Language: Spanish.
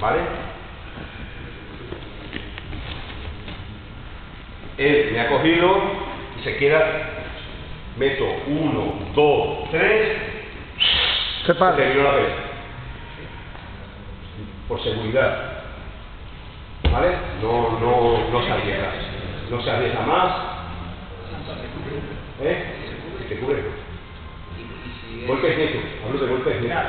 ¿Vale? Él me ha cogido y se queda. Meto uno, dos, tres. Se para. La vez. Por seguridad. ¿Vale? No, no, no se arriesga. No se arriesga más. ¿Eh? Se cubre. Golpes netos. Hablo de golpes netos.